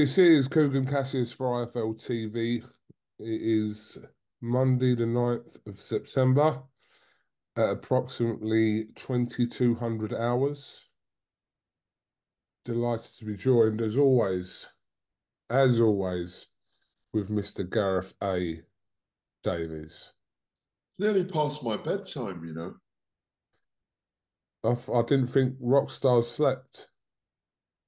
This is Kugan Cassius for IFL TV. It is Monday, the 9th of September at approximately 2200 hours. Delighted to be joined, as always, as always, with Mr. Gareth A. Davies. It's nearly past my bedtime, you know. I, I didn't think rock stars slept.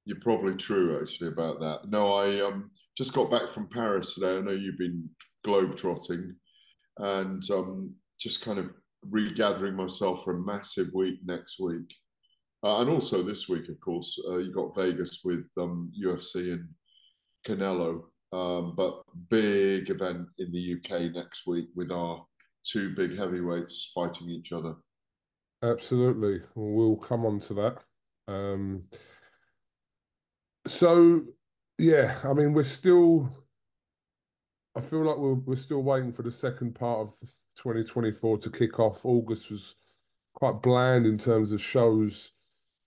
You're probably true, actually, about that. No, I um, just got back from Paris today. I know you've been globetrotting and um, just kind of regathering myself for a massive week next week. Uh, and also this week, of course, uh, you got Vegas with um, UFC and Canelo. Um, but big event in the UK next week with our two big heavyweights fighting each other. Absolutely. We'll come on to that. Um, so, yeah, I mean, we're still, I feel like we're, we're still waiting for the second part of 2024 to kick off. August was quite bland in terms of shows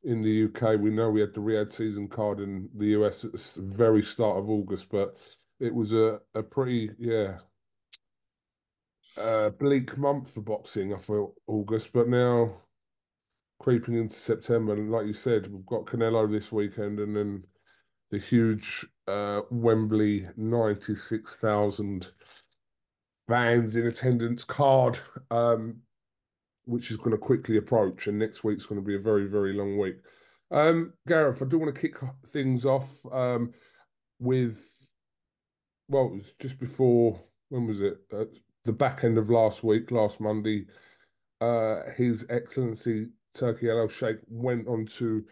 in the UK. We know we had the Riyadh season card in the US at the very start of August, but it was a, a pretty, yeah, uh, bleak month for boxing, I feel, August. But now creeping into September, like you said, we've got Canelo this weekend and then the huge uh, Wembley 96,000 fans in attendance card, um, which is going to quickly approach. And next week's going to be a very, very long week. Um, Gareth, I do want to kick things off um, with, well, it was just before, when was it? Uh, the back end of last week, last Monday, uh, His Excellency Turki Al Sheikh went on to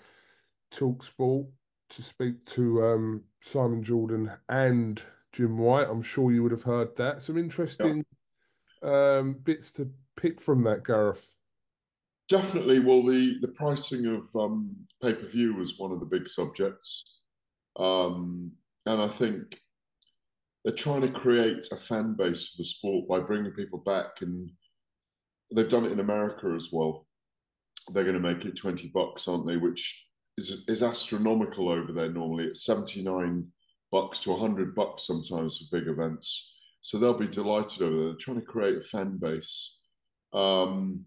Talk Sport to speak to um, Simon Jordan and Jim White. I'm sure you would have heard that. Some interesting yeah. um, bits to pick from that, Gareth. Definitely. Well, the the pricing of um, pay per view was one of the big subjects, um, and I think they're trying to create a fan base for the sport by bringing people back, and they've done it in America as well. They're going to make it twenty bucks, aren't they? Which is is astronomical over there. Normally, it's seventy nine bucks to hundred bucks sometimes for big events. So they'll be delighted over there. They're trying to create a fan base. Um,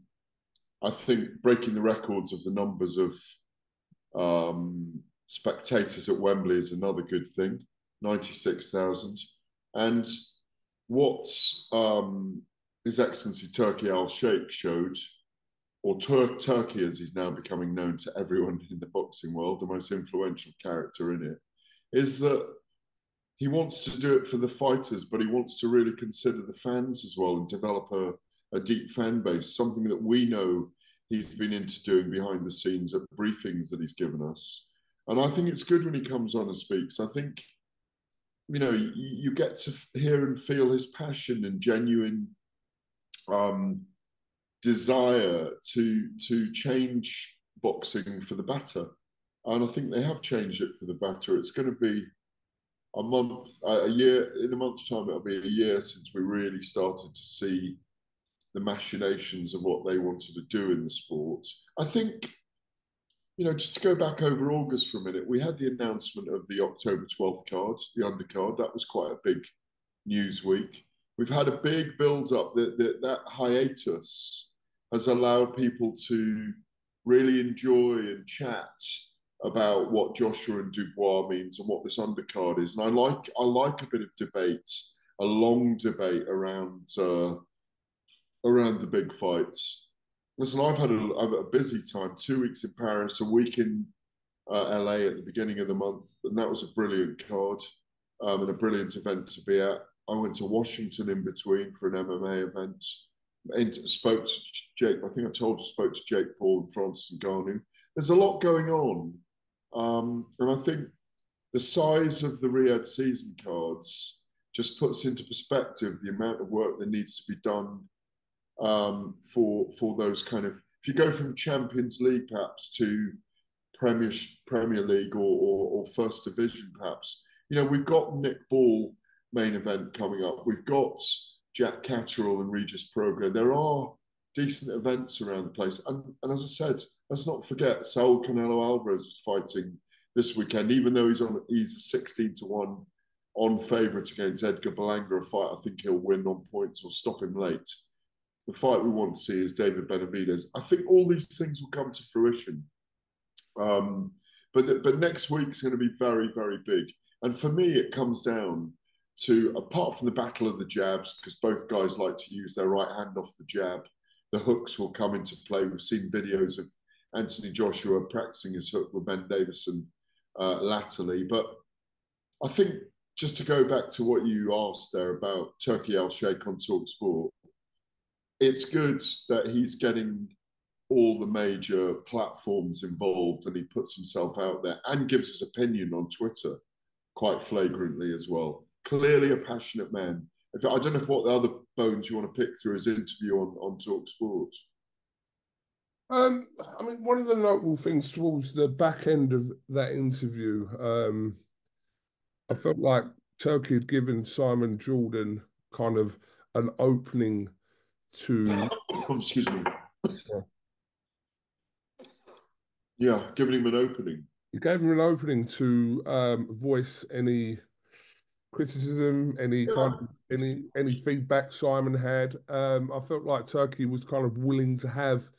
I think breaking the records of the numbers of um, spectators at Wembley is another good thing. Ninety six thousand, and what um, His Excellency Turki Al Sheikh showed or Tur- Turki, as he's now becoming known to everyone in the boxing world, the most influential character in it, is that he wants to do it for the fighters, but he wants to really consider the fans as well and develop a, a deep fan base, something that we know he's been into doing behind the scenes at briefings that he's given us. And I think it's good when he comes on and speaks. I think, you know, you, you get to hear and feel his passion and genuine um, desire to to change boxing for the better, and I think they have changed it for the better. It's going to be a month, a year in a month's time. It'll be a year since we really started to see the machinations of what they wanted to do in the sport. I think, you know, just to go back over August for a minute, we had the announcement of the October 12th card, the undercard. That was quite a big news week. We've had a big build up that, that that hiatus has allowed people to really enjoy and chat about what Joshua and Dubois means and what this undercard is. And I like I like a bit of debate, a long debate around uh, around the big fights. Listen, I've had a, a busy time. Two weeks in Paris, a week in uh, LA at the beginning of the month, and that was a brilliant card um, and a brilliant event to be at. I went to Washington in between for an MMA event and spoke to Jake. I think I told you spoke to Jake Paul and Francis Ngannou. There's a lot going on, um, and I think the size of the Riyadh season cards just puts into perspective the amount of work that needs to be done um, for for those kind of. If you go from Champions League perhaps to Premier Premier League or, or, or First Division perhaps, you know we've got Nick Ball main event coming up. We've got Jack Catterall and Regis Prograis. There are decent events around the place. And, and as I said, let's not forget Saul Canelo Alvarez is fighting this weekend, even though he's on he's a 16 to 1 on favourite against Edgar Berlanga, a fight I think he'll win on points or stop him late. The fight we want to see is David Benavidez. I think all these things will come to fruition. Um, but the, but next week's going to be very very big, and for me it comes down to apart from the battle of the jabs because both guys like to use their right hand off the jab, the hooks will come into play. We've seen videos of Anthony Joshua practicing his hook with Ben Davison uh, latterly, but I think just to go back to what you asked there about Turki Al Sheikh on Talk Sport, it's good that he's getting all the major platforms involved and he puts himself out there and gives his opinion on Twitter quite flagrantly as well. Clearly a passionate man. I don't know what the other bones you want to pick through his interview on, on Talk Sports. Um, I mean, one of the notable things towards the back end of that interview, um, I felt like Turki had given Simon Jordan kind of an opening to. Excuse me. Yeah, giving him an opening. You gave him an opening to um, voice any criticism, any kind of any any feedback Simon had. Um, I felt like Turki was kind of willing to have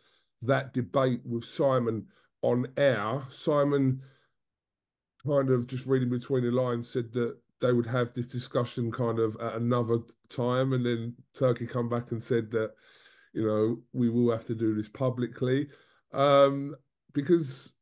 that debate with Simon on air. Simon kind of just reading between the lines said that they would have this discussion kind of at another time, and then Turki come back and said that you know we will have to do this publicly um, because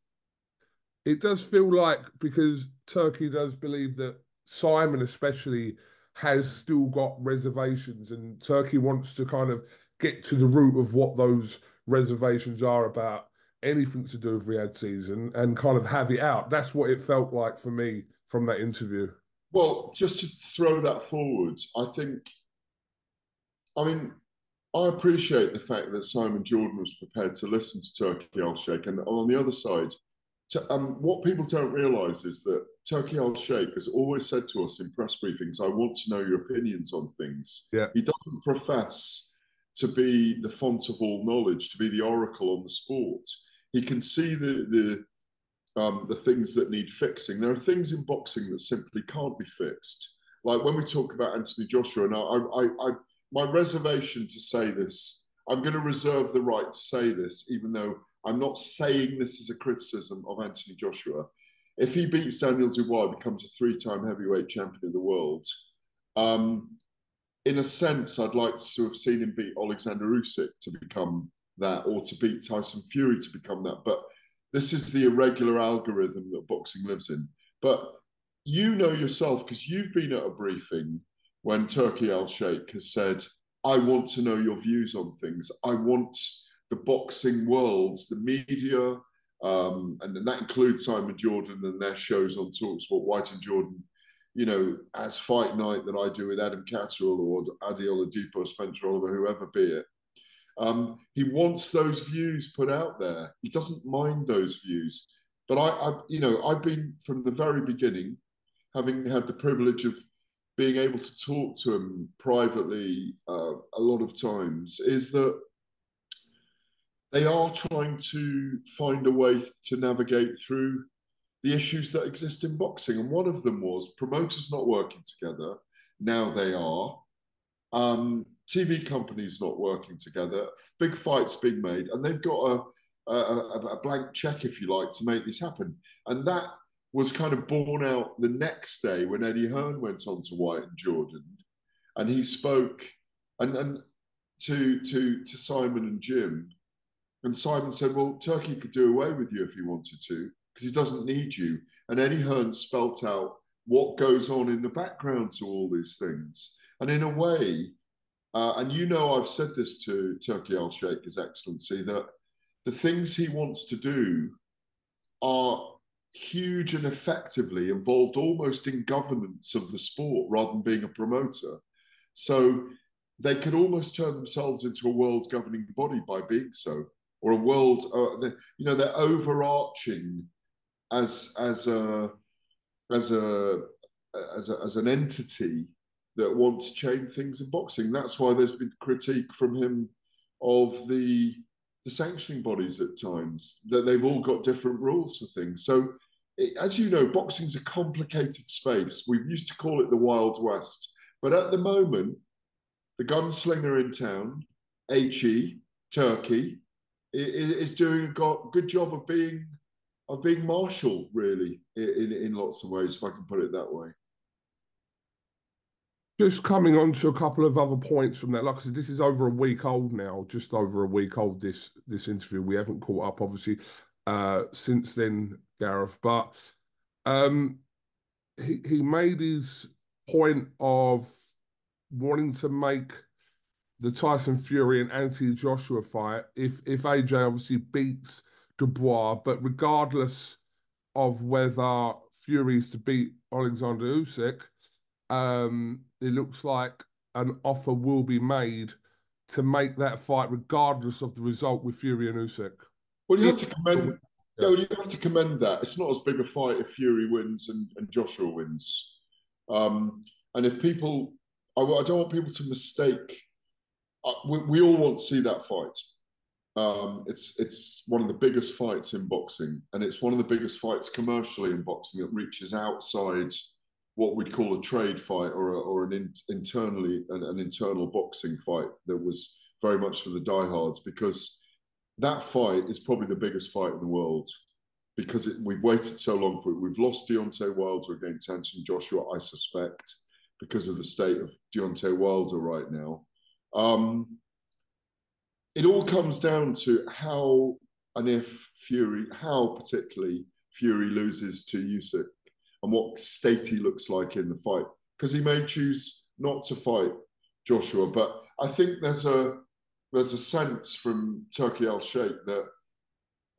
it does feel like because Turki does believe that Simon especially has still got reservations, and Turki wants to kind of get to the root of what those reservations are about anything to do with Riyadh season and kind of have it out. That's what it felt like for me from that interview. Well, just to throw that forward, I think, I mean, I appreciate the fact that Simon Jordan was prepared to listen to Turki Al Sheikh. And on the other side, um, what people don't realise is that Turki Al Sheikh has always said to us in press briefings, I want to know your opinions on things. Yeah. He doesn't profess to be the font of all knowledge, to be the oracle on the sport. He can see the the um, the things that need fixing. There are things in boxing that simply can't be fixed. Like when we talk about Anthony Joshua, and I, I, I my reservation to say this, I'm going to reserve the right to say this, even though I'm not saying this is a criticism of Anthony Joshua. If he beats Daniel Dubois, becomes a three-time heavyweight champion of the world. Um, in a sense, I'd like to have seen him beat Alexander Usyk to become that, or to beat Tyson Fury to become that. But this is the irregular algorithm that boxing lives in. But you know yourself because you've been at a briefing when Turki Al Sheikh has said, "I want to know your views on things. I want the boxing world, the media." Um, and then that includes Simon Jordan and their shows on Talksport, White and Jordan, you know, as fight night that I do with Adam Catterall or Adi Oladipo, Spencer Oliver, whoever be it. Um, he wants those views put out there. He doesn't mind those views. But I, I, you know, I've been from the very beginning, having had the privilege of being able to talk to him privately uh, a lot of times, is that they are trying to find a way to navigate through the issues that exist in boxing. And one of them was promoters not working together. Now they are. Um, TV companies not working together. Big fights being made, and they've got a, a, a blank check, if you like, to make this happen. And that was kind of borne out the next day when Eddie Hearn went on to White and Jordan, and he spoke and, and to to to Simon and Jim, and Simon said, "Well, Turki could do away with you if he wanted to." because he doesn't need you. And Eddie Hearn spelt out what goes on in the background to all these things. And in a way, uh, and you know, I've said this to Turki Al Sheikh, His Excellency, that the things he wants to do are huge and effectively involved almost in governance of the sport rather than being a promoter. So they could almost turn themselves into a world governing body by being so, or a world, uh, you know, they're overarching as as a as a as a, as an entity that wants to change things in boxing. That's why there's been critique from him of the the sanctioning bodies at times that they've all got different rules for things. So it, as you know, boxing's a complicated space. We used to call it the Wild West, but at the moment, the gunslinger in town, He Turki, is doing a good job of being of being marshal, really, in in lots of ways, if I can put it that way. Just coming on to a couple of other points from that. Like I said, this is over a week old now, just over a week old. This this interview we haven't caught up, obviously, uh, since then, Gareth. But um, he he made his point of wanting to make the Tyson Fury and Anthony Joshua fight if if AJ obviously beats Dubois, but regardless of whether Fury's to beat Alexander Usyk, um, it looks like an offer will be made to make that fight, regardless of the result with Fury and Usyk. Well, you have to commend. Yeah. No, you have to commend that. It's not as big a fight if Fury wins and, and Joshua wins. Um, and if people, I, I, don't want people to mistake. We, we, all want to see that fight. Um, it's it's one of the biggest fights in boxing, and it's one of the biggest fights commercially in boxing. It reaches outside what we'd call a trade fight or a, or an in, internally an, an, internal boxing fight that was very much for the diehards because that fight is probably the biggest fight in the world because it, we've waited so long for it. We've lost Deontay Wilder against Anthony Joshua, I suspect, because of the state of Deontay Wilder right now. Um, it all comes down to how and if Fury, how particularly Fury loses to Usyk and what state he looks like in the fight. Because he may choose not to fight Joshua, but I think there's a there's a sense from Turki Al Sheikh that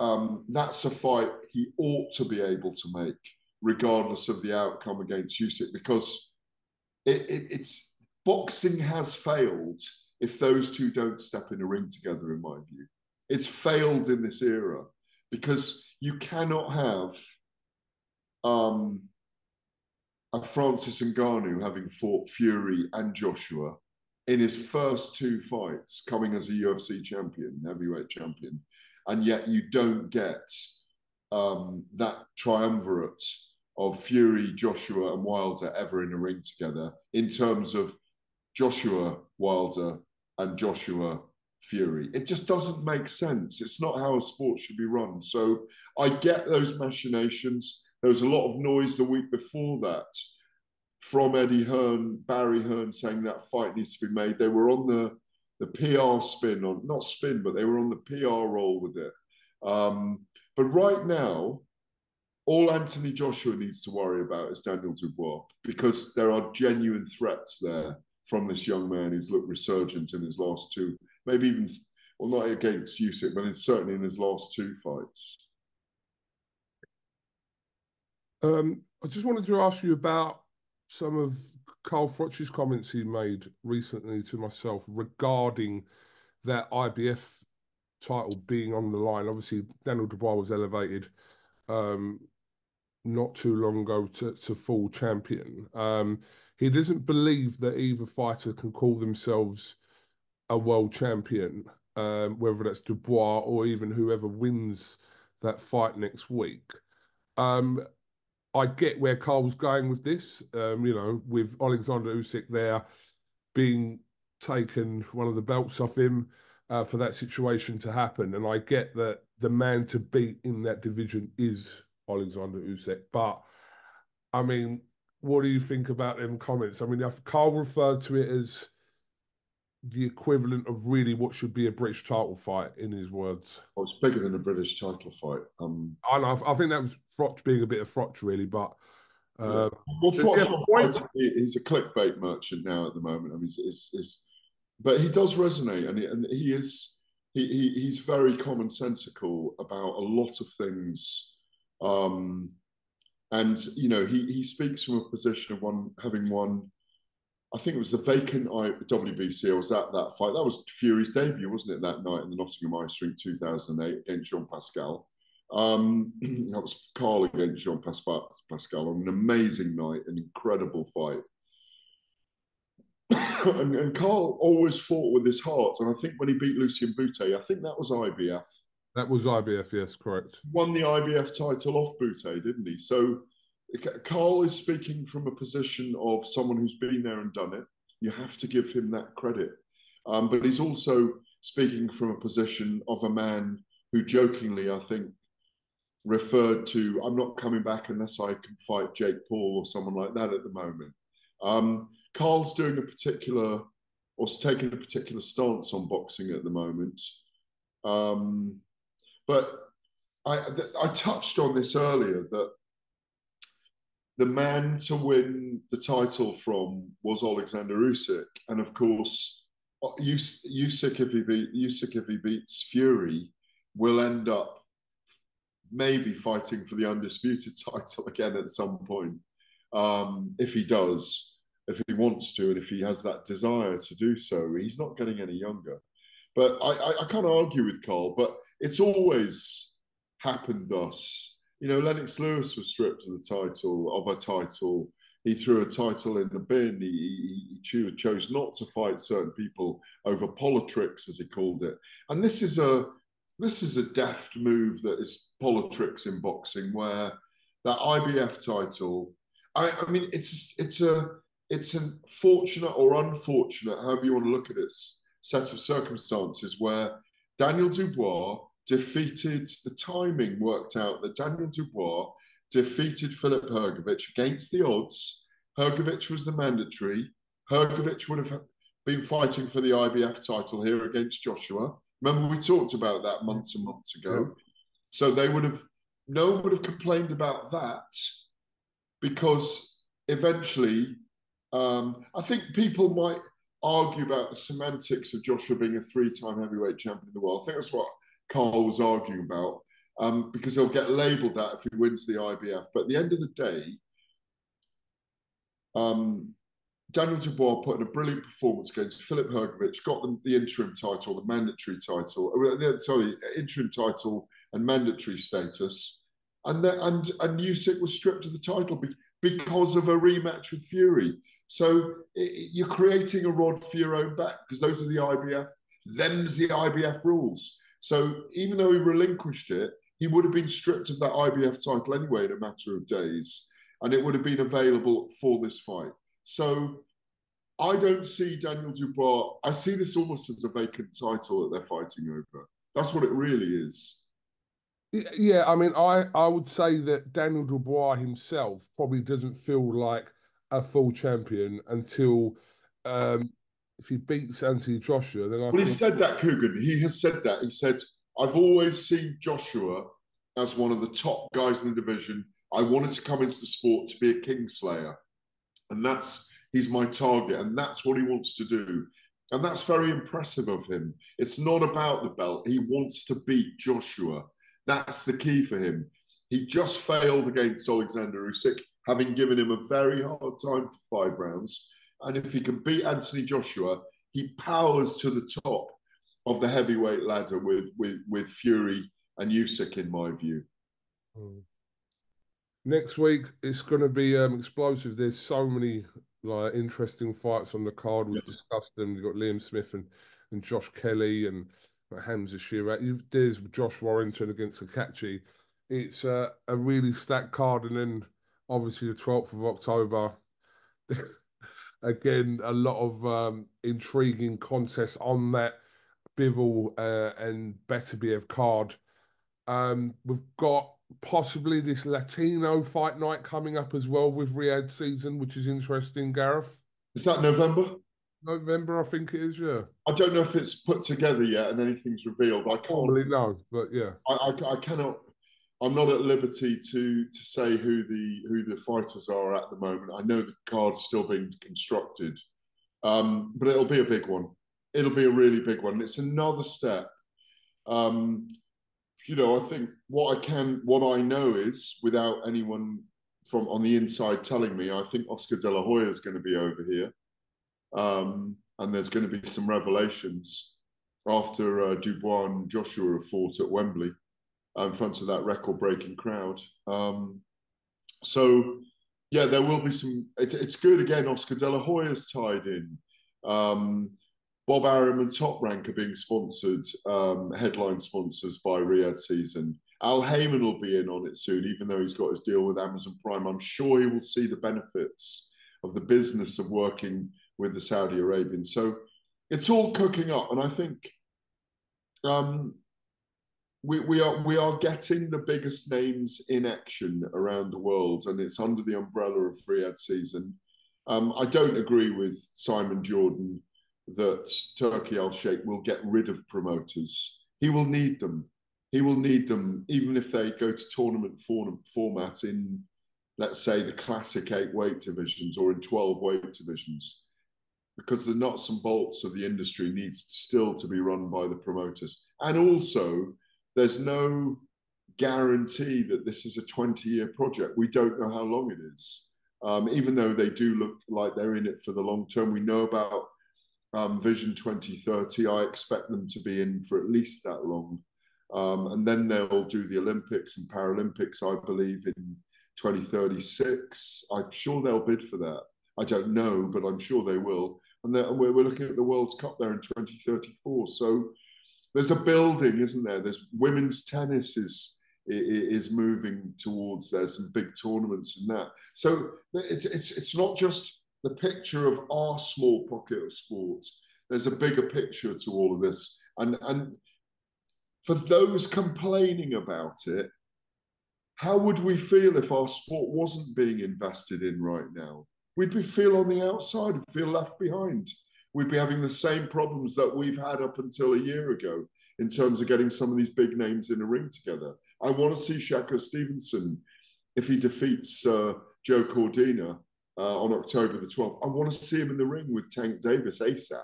um, that's a fight he ought to be able to make, regardless of the outcome against Usyk, because it, it, it's boxing has failed if those two don't step in a ring together, in my view. It's failed in this era because you cannot have um, a Francis Ngannou having fought Fury and Joshua in his first two fights, coming as a UFC champion, heavyweight champion, and yet you don't get um, that triumvirate of Fury, Joshua, and Wilder ever in a ring together in terms of Joshua Wilder and Joshua Fury. It just doesn't make sense. It's not how a sport should be run. So I get those machinations. There was a lot of noise the week before that from Eddie Hearn, Barry Hearn saying that fight needs to be made. They were on the the PR spin on not spin, but they were on the PR roll with it. Um, but right now, all Anthony Joshua needs to worry about is Daniel Dubois because there are genuine threats there from this young man who's looked resurgent in his last two, maybe even, well, not against Usyk, but it's certainly in his last two fights. Um, I just wanted to ask you about some of Carl Froch's comments he made recently to myself regarding that IBF title being on the line. Obviously, Daniel Dubois was elevated um, not too long ago to, to full champion. Um, he doesn't believe that either fighter can call themselves a world champion, um, whether that's Dubois or even whoever wins that fight next week. Um, I get where Carl's going with this. Um, you know, with Alexander Usyk there being taken one of the belts off him uh, for that situation to happen, and I get that the man to beat in that division is Alexander Usyk. But I mean, what do you think about them comments? I mean, Carl referred to it as the equivalent of really what should be a British title fight, in his words. Well, it's bigger than a British title fight. Um, I know. I think that was Froch being a bit of Froch, really, but. Uh, Well, Froch, yeah, he's a clickbait merchant now at the moment. I mean, he's, he's, but he does resonate, and he, and he is he, he he's very commonsensical about a lot of things. Um, and you know, he he speaks from a position of one having won I think it was the vacant WBC. I was at that fight. That was Fury's debut, wasn't it, that night in the Nottingham Ice Rink 2008 against Jean Pascal. Um, that was Carl against Jean Pascal. An amazing night, an incredible fight. and, and, Carl always fought with his heart. And I think when he beat Lucian Bute, I think that was IBF. That was IBF, yes, correct. Won the IBF title off Bute, didn't he? So Carl is speaking from a position of someone who's been there and done it. You have to give him that credit. Um, but he's also speaking from a position of a man who jokingly, I think, referred to, I'm not coming back unless I can fight Jake Paul or someone like that at the moment. Um, Carl's doing a particular, or taking a particular stance on boxing at the moment. Um, but I, I touched on this earlier that the man to win the title from was Alexander Usyk, and of course, Usyk if he beat Usyk if he beats Fury will end up maybe fighting for the undisputed title again at some point. Um, if he does, if he wants to, and if he has that desire to do so, he's not getting any younger. But I, I, I can't argue with Carl, but it's always happened thus. You know, Lennox Lewis was stripped of the title of a title. He threw a title in the bin. He, he, he chose not to fight certain people over politics, as he called it. And this is a this is a deft move that is politics in boxing, where that IBF title. I, I mean, it's it's a it's an fortunate or unfortunate, however you want to look at it, set of circumstances where Daniel Dubois defeated the timing worked out that Daniel Dubois defeated Filip Hrgovic against the odds. Hrgovic was the mandatory. Hrgovic would have been fighting for the IBF title here against Joshua. Remember, we talked about that months and months ago. So they would have, no one would have complained about that because eventually, um, I think people might argue about the semantics of Joshua being a three time heavyweight champion in the world. I think that's what Carl was arguing about um, because he'll get labelled that if he wins the IBF. But at the end of the day, um, Daniel Dubois put in a brilliant performance against Filip Hrgovic, got them the interim title, the mandatory title, uh, sorry, interim title and mandatory status. And, the, and, and Usyk was stripped of the title because of a rematch with Fury. So it, you're creating a rod for your own back because those are the IBF, them's the IBF rules. So even though he relinquished it, he would have been stripped of that IBF title anyway in a matter of days, and it would have been available for this fight. So I don't see Daniel Dubois. I see this almost as a vacant title that they're fighting over. That's what it really is. Yeah, I mean, I, I would say that Daniel Dubois himself probably doesn't feel like a full champion until um, if he beats Anthony Joshua, then I. Well, he said that, Kugan. He has said that. He said, "I've always seen Joshua as one of the top guys in the division. I wanted to come into the sport to be a kingslayer, and that's he's my target, and that's what he wants to do." And that's very impressive of him. It's not about the belt. He wants to beat Joshua. That's the key for him. He just failed against Alexander Usyk, having given him a very hard time for five rounds. And if he can beat Anthony Joshua, he powers to the top of the heavyweight ladder with with with Fury and Usyk, in my view. Hmm. Next week it's going to be um, explosive. There's so many like interesting fights on the card. We've discussed them. You've got Liam Smith and, and Josh Kelly and uh, Hamzah Sheeraz. There's Josh Warrington against Cacace. It's a really stacked card, and then obviously the 12th of October. again, a lot of um, intriguing contests on that Bivol uh, and Beterbiev card. Um, we've got possibly this Latino fight night coming up as well with Riyadh season, which is interesting, Gareth. Is that November? November, I think it is, yeah. I don't know if it's put together yet and anything's revealed. I, can't really know, but yeah. I, I, I cannot I'm not at liberty to to say who the who the fighters are at the moment. I know the card's still being constructed, um, but it'll be a big one. It'll be a really big one. It's another step. Um, you know, I think what I can, what I know is, without anyone from on the inside telling me, I think Oscar De La Hoya is going to be over here, um, and there's going to be some revelations after uh, Dubois and Joshua have fought at Wembley in front of that record-breaking crowd. Um, so, yeah, there will be some. It, it's good again. Oscar De La Hoya's tied in. Um, Bob Arum and Top Rank are being sponsored, um, headline sponsors by Riyadh Season. Al Haymon will be in on it soon, even though he's got his deal with Amazon Prime. I'm sure he will see the benefits of the business of working with the Saudi Arabians. So it's all cooking up, and I think um, we, we are we are getting the biggest names in action around the world, and it's under the umbrella of free Riyadh season. Um, I don't agree with Simon Jordan that Turki Al Sheikh will get rid of promoters. He will need them. He will need them, even if they go to tournament format in, let's say, the classic eight weight divisions or in 12 weight divisions, because the nuts and bolts of the industry needs still to be run by the promoters. And also, there's no guarantee that this is a 20 year project. We don't know how long it is. Um, even though they do look like they're in it for the long term, we know about um, Vision 2030. I expect them to be in for at least that long. Um, and then they'll do the Olympics and Paralympics, I believe, in 2036. I'm sure they'll bid for that. I don't know, but I'm sure they will. And we're, we're looking at the World Cup there in 2034. So there's a building, isn't there? There's women's tennis is is moving towards there's some big tournaments in that. So it's it's it's not just the picture of our small pocket of sports. There's a bigger picture to all of this, and and for those complaining about it, how would we feel if our sport wasn't being invested in right now? We'd be feel on the outside, and feel left behind. We'd be having the same problems that we've had up until a year ago in terms of getting some of these big names in a ring together. I want to see Shakur Stevenson if he defeats uh, Joe Cordina uh, on October the 12th. I want to see him in the ring with Tank Davis ASAP.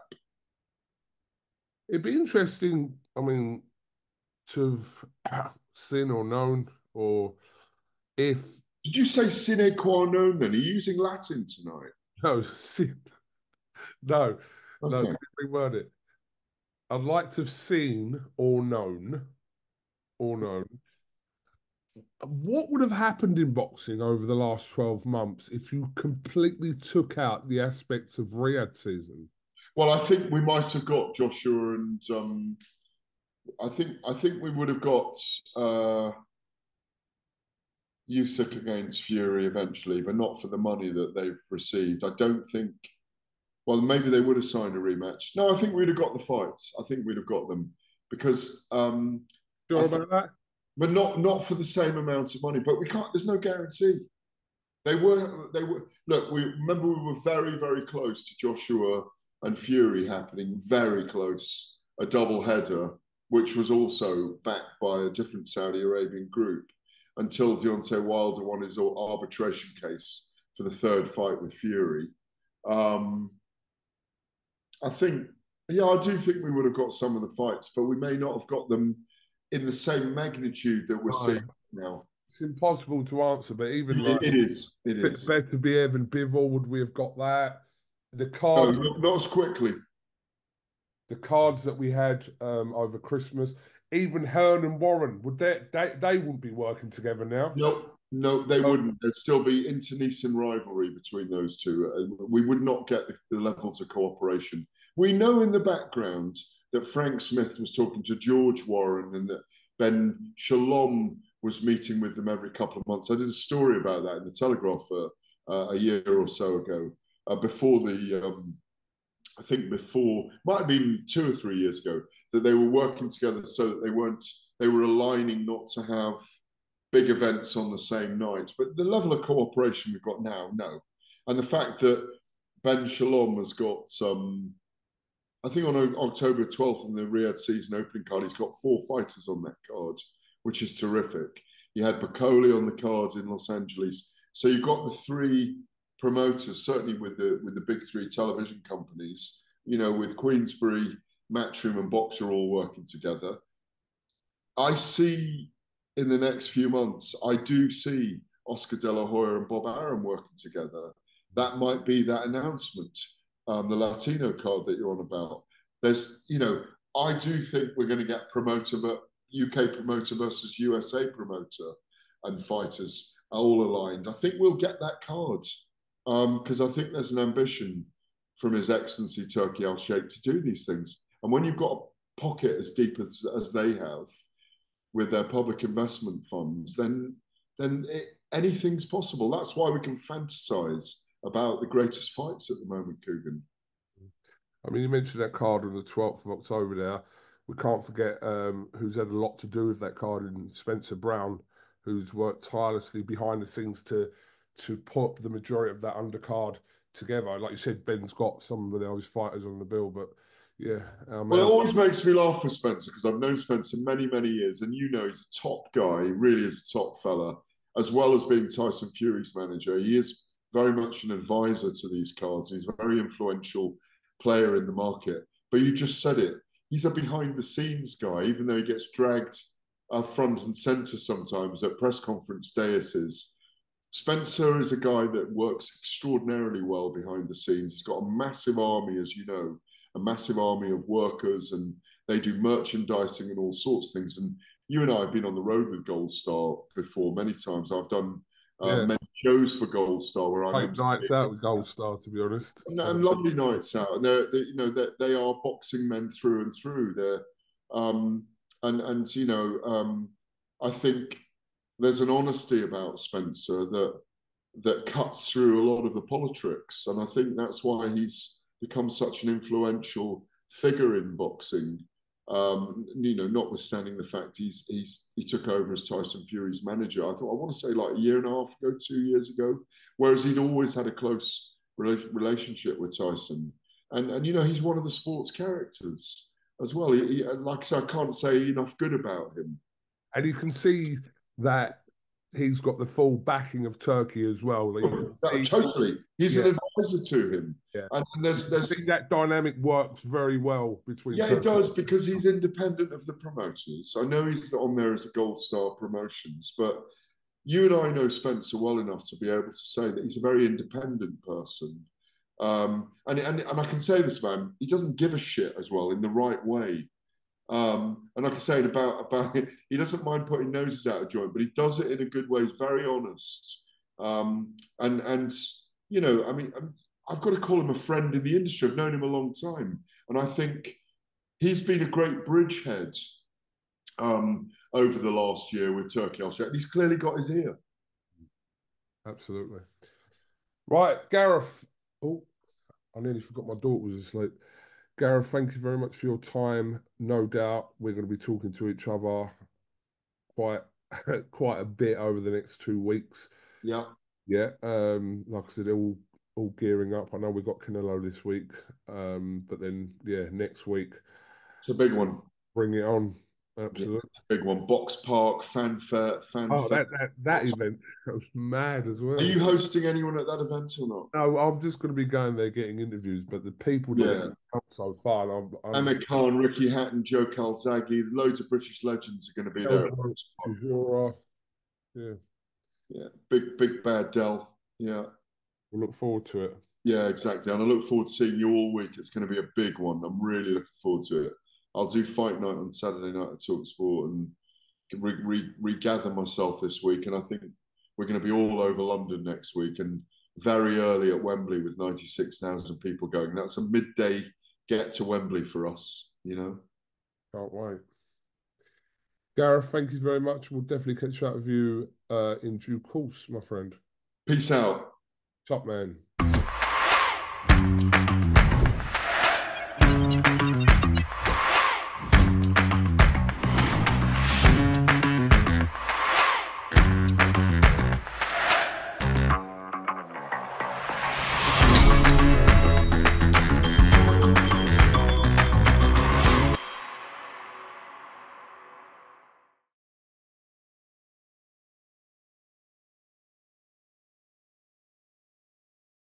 It'd be interesting, I mean, to have seen or known, or if. Did you say sine qua non then? Are you using Latin tonight? No, sin. No, okay. no, reword it. I'd like to have seen or known, or known, what would have happened in boxing over the last 12 months if you completely took out the aspects of Riyadh season? Well, I think we might have got Joshua and um, I think I think we would have got uh, Usyk against Fury eventually, but not for the money that they've received. I don't think well, maybe they would have signed a rematch. No, I think we'd have got the fights. I think we'd have got them because. Um, sure about that? But not not for the same amount of money. But we can't. There's no guarantee. They were. They were. Look, we remember we were very very close to Joshua and Fury happening. Very close. A double header, which was also backed by a different Saudi Arabian group, until Deontay Wilder won his arbitration case for the third fight with Fury. Um, I think, yeah, I do think we would have got some of the fights, but we may not have got them in the same magnitude that we're seeing now. It's impossible to answer, but even it, like, it is. It is. Beterbiev and Bivol. Would we have got that? The cards, no, not as quickly. The cards that we had um, over Christmas, even Hearn and Warren, would they, they they wouldn't be working together now? Nope. No, they wouldn't. There'd still be internecine rivalry between those two. We would not get the, the, levels of cooperation. We know in the background that Frank Smith was talking to George Warren and that Ben Shalom was meeting with them every couple of months. I did a story about that in the Telegraph uh, uh, a year or so ago, uh, before the, um, I think before, might have been two or three years ago, that they were working together so that they weren't, they were aligning not to have big events on the same night. But the level of cooperation we've got now, no. And the fact that Ben Shalom has got some, I think on October 12th in the Riyadh season opening card, he's got four fighters on that card, which is terrific. He had Bakole on the card in Los Angeles. So you've got the three promoters, certainly with the with the big three television companies, you know, with Queensberry, Matchroom, and Boxxer all working together. I see in the next few months, I do see Oscar De La Hoya and Bob Arum working together. That might be that announcement, um, the Latino card that you're on about. There's, you know, I do think we're going to get promoter, but UK promoter versus USA promoter and fighters all aligned. I think we'll get that card because um, I think there's an ambition from His Excellency Turki Al Sheikh to do these things. And when you've got a pocket as deep as, as they have with their public investment funds, then then it, anything's possible. That's why we can fantasize about the greatest fights at the moment, Kugan. I mean, you mentioned that card on the 12th of October there. We can't forget um, who's had a lot to do with that card in Spencer Brown, who's worked tirelessly behind the scenes to to put the majority of that undercard together. Like you said, Ben's got some of the those fighters on the bill, but yeah. Um, well, it always makes me laugh with Spencer because I've known Spencer many, many years, and you know he's a top guy. He really is a top fella, as well as being Tyson Fury's manager. He is very much an advisor to these cards. He's a very influential player in the market. But you just said it. He's a behind the scenes guy, even though he gets dragged uh, front and center sometimes at press conference daises. Spencer is a guy that works extraordinarily well behind the scenes. He's got a massive army, as you know, a massive army of workers, and they do merchandising and all sorts of things. And you and I have been on the road with Gold Star before many times. I've done uh, yeah. many shows for Gold Star where I nights out with Gold Star, to be honest. And, and lovely nights out, and they're, they, you know they're, they are boxing men through and through. They're um, and and you know um, I think there's an honesty about Spencer that that cuts through a lot of the politics, and I think that's why he's become such an influential figure in boxing. Um, you know, notwithstanding the fact he's he's he took over as Tyson Fury's manager. I thought I want to say like a year and a half ago, two years ago. Whereas he'd always had a close relationship with Tyson, and and you know he's one of the sports characters as well. He, he, like I said, I can't say enough good about him. And you can see that he's got the full backing of Turki as well. He, totally, he's yeah. an advisor to him. Yeah, and, there's there's that dynamic works very well between. Yeah, Turki it does because he's independent of the promoters. I know he's on there as a Gold Star Promotions, but you and I know Spencer well enough to be able to say that he's a very independent person. Um, and, and, and I can say this, man, he doesn't give a shit as well in the right way. Um, and like I said about about it, he doesn't mind putting noses out of joint, but he does it in a good way. He's very honest, um, and and you know, I mean, I've got to call him a friend in the industry. I've known him a long time, and I think he's been a great bridgehead um, over the last year with Turki Al He's clearly got his ear. Absolutely. Right, Gareth. Oh, I nearly forgot my daughter was asleep. Gareth, thank you very much for your time. No doubt we're going to be talking to each other quite quite a bit over the next two weeks. Yeah. Yeah. Um, like I said, all all gearing up. I know we've got Canelo this week. Um, but then yeah, next week. It's a big one. Bring it on. Absolutely. Big one. Box Park, fanfare, fanfare. Oh, that, that, that event was mad as well. Are you hosting anyone at that event or not? No, I'm just going to be going there getting interviews, but the people that yeah. come so far. I'm, Amir Khan, Ricky Hatton, Joe Calzaghe, loads of British legends are going to be there. Yeah. Yeah. Big, big bad Dell. Yeah. We'll look forward to it. Yeah, exactly. And I look forward to seeing you all week. It's going to be a big one. I'm really looking forward to it. I'll do fight night on Saturday night at Talk Sport and re- re- regather myself this week. And I think we're going to be all over London next week and very early at Wembley with 96,000 people going. That's a midday get to Wembley for us, you know. Can't wait. Gareth, thank you very much. We'll definitely catch up with you uh, in due course, my friend. Peace out. Top man.